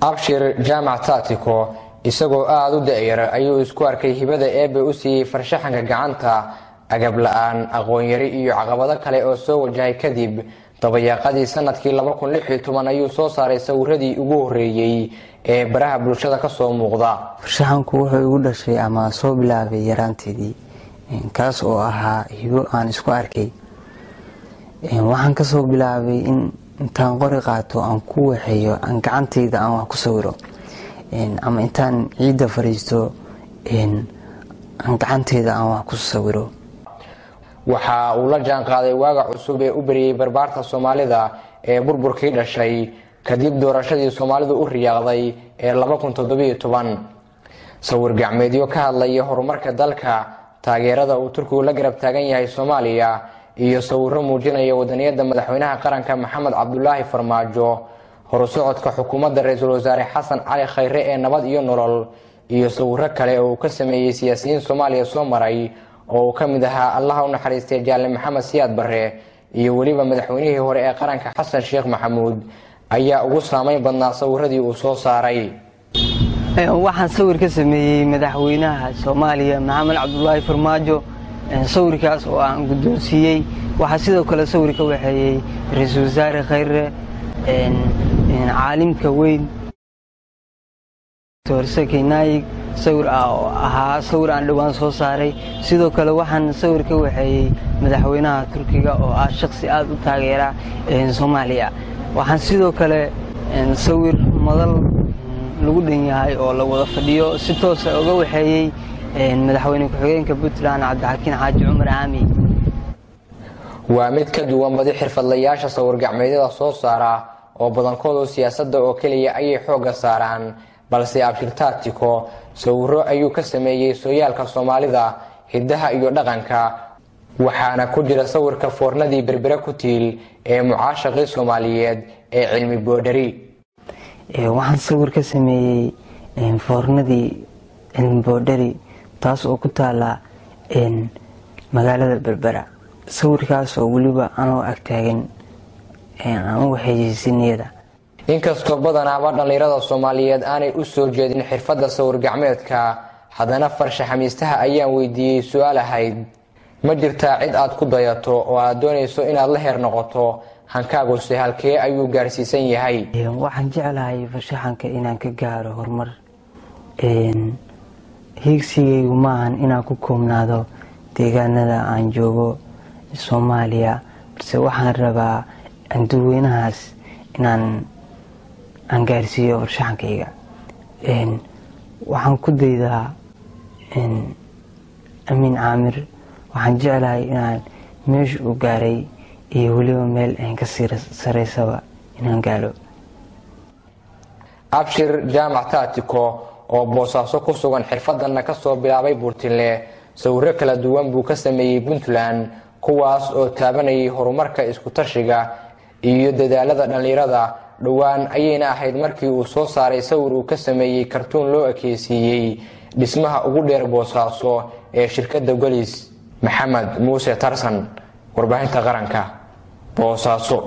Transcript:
abshir jaamac taatiko isagoo aada u da-yar ayuu isku arkay hibada eebe u siiyey farshaxanka gacanta agab la'aan aqoon-yari iyo caqabado kale oo soo wajahay kadib. Dabayaaqadii sannadkii ayuu soo saaray sawiradii ugu horeeyey ee baraha bulshada ka soo muuqda. Farshaxanku wuxuu igu dhashay ama soo bilaabay yaraanteedii kaas oo ahaa hibo aan isku arkay. Waxaan ka soo bilaabay in intaan qori qaato aan ku waxeeyo aan gacantayda aan wax ku sawiro ama intaan ciidda fariisto aan gacantayda aan wax ku sawiro. Waxa uu la jaan qaaday waaga cusub ee u beriyey barbaarta soomaalida ee burburkii dhashay kadib doorashadii soomaalidu u riyaaqday ee sawir gacmeedyo ka hadlaya horumarka dalka taageerada uu turkigu la garab taagan yahay soomaaliya iyo sawiro muujinaya wadaniyada madaxweynaha qaranka maxamed cabdulaahi farmaajo horusocodka xukuumadda ra'iisul wasaare xasan cali khayre ee nabad iyo nolol iyo sawiro kale oo uu ka sameeyey siyaasiyiin soomaaliya soo maray oo uu ka mid ahaa allaha u naxariistay jaalle maxamed siyaad barre iyo weliba madaxweynihii hore ee qaranka xasan sheekh maxamuud ayaa ugu saameyn badnaa sawiradii uu soo saaray. Waxaan sawir ka sameeyey madaxweynaha soomaaliya maxamed cabdulaahi farmaajo sawirkaas oo aan guddoonsiiyey waxaa sidoo kale sawir ka waxeeyey ra'iisul wasaare khayre caalimka weyn torsake naayig sawir ahaa sawir aan dhowaan soo saaray. Sidoo kale waxaan sawir ka waxeeyey madaxweynaha turkiga oo ah shaqsi aada u taageera soomaaliya. Waxaan sidoo kale sawir madal lagu dhan yahay oo la wada fadhiyo. Si toosa uga waxeeyey madaxweyne ku-xigeenka puntland cabdixakiin xaaji cumar aami. Waa mid ka duwan badi xirfadlayaasha sawir gacmeedyada soo saara oo badankoodu siyaasadda oo keliya ayay xoogga saaraan balse abshir taatiko sawiro ayuu ka sameeyey sooyaalka soomaalida hiddaha iyo dhaqanka. Waxaana ku jira sawirka foornadii berbere ku tiil ee mucaashaqii soomaaliyeed ee cilmi boodhari waxaan sawir ka sameeyey foornadii cilmi boodhari taas oo ku taala magaalada berbera. Sawirkaas oo weliba anoo agtaagan aan u waxeeyey siniyada inkastoo badanaaba dhallinyarada soomaaliyeed aanay u soo jeedin xirfadda sawir gacmeedka haddana farshaxamiistaha ayaan weydiiyey su'aal ahayd. Ma jirtaa cid aad ku dayato oo aad doonayso inaad la heer noqoto? Hankaaguse halkee ayuu gaarsiisan yahay. Waxaan jeclahay farshaxanka inaan ka gaaro horumar hiigsigaygu maahan inaan ku koobnaado deegaanada aan joogo soomaaliya. Balse waxaan rabaa anduweynahaas inaan aan gaarsiiyo farshaxankayga waxaan ku daydaa amiin caamir. Waxaan jeclahay inaan meesha u gaaray iyo weliba meel aan ka sii saraysaba inaan gaalo abshir jaamac taatiko oo boosaaso ku sugan xirfadanna ka soo bilaabay buurtinle sawiro kala duwan buu ka sameeyey puntland kuwaas oo taabanayay horumarka isku-tashiga iyo dadaalada dhallinyarada. Dhowaan ayayna ahayd markii uu soo saaray sawir uu ka sameeyey kartuun loo ekeysiiyey dhismaha ugu dheer boosaaso ee shirkadda golis maxamed muuse tarsan warbaahinta qaranka boosaaso